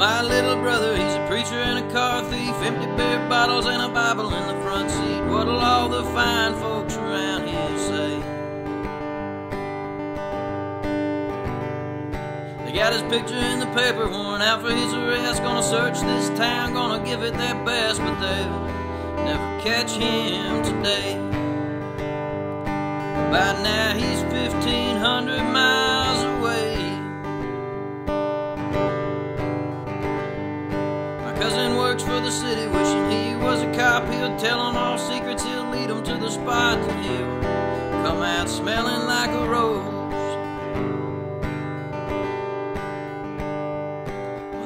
My little brother, he's a preacher and a car thief, empty beer bottles and a Bible in the front seat. What'll all the fine folks around here say? They got his picture in the paper, warrant out for his arrest. Gonna search this town, gonna give it their best, but they'll never catch him today. By now he's 1,500 miles works for the city, wishing he was a cop. He'll tell him all secrets, he'll lead him to the spot, and he'll come out smelling like a rose.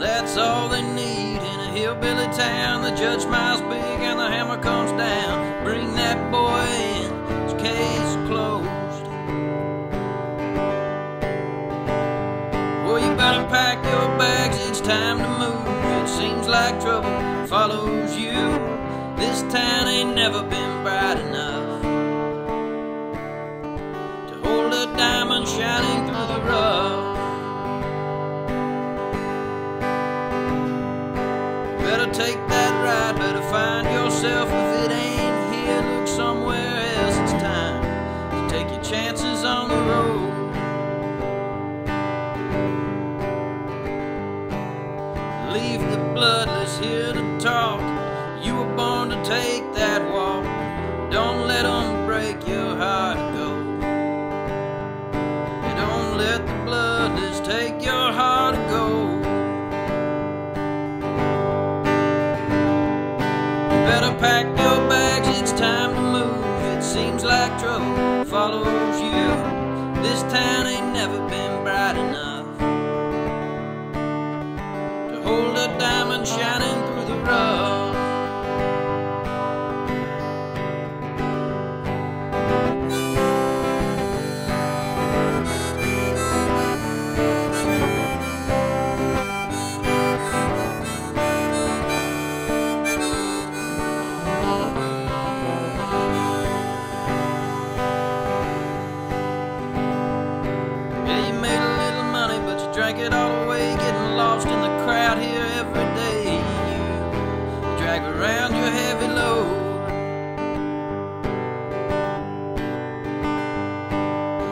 That's all they need in a hillbilly town. The judge smiles big and the hammer comes down. Bring that boy in, his case like trouble follows you. This town ain't never been bright enough to hold a diamond bloodless here to talk. You were born to take that walk. Don't let them break your heart go. Don't let the bloodless take your heart go. Better pack your bags, it's time to move. It seems like trouble follows you. This town ain't never been it away, getting lost in the crowd here every day. You drag around your heavy load.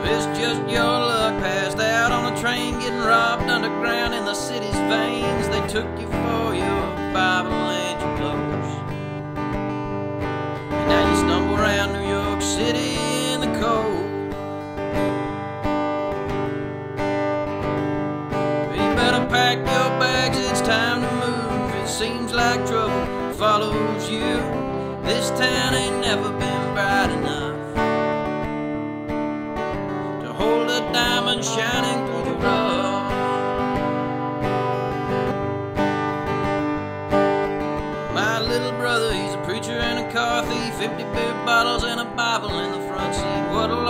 It's just your luck, passed out on a train, getting robbed underground in the city's veins. They took you bags, it's time to move. It seems like trouble follows you. This town ain't never been bright enough to hold a diamond shining through the rough. My little brother, he's a preacher and a car thief, empty beer bottles and a Bible in the front seat. What'll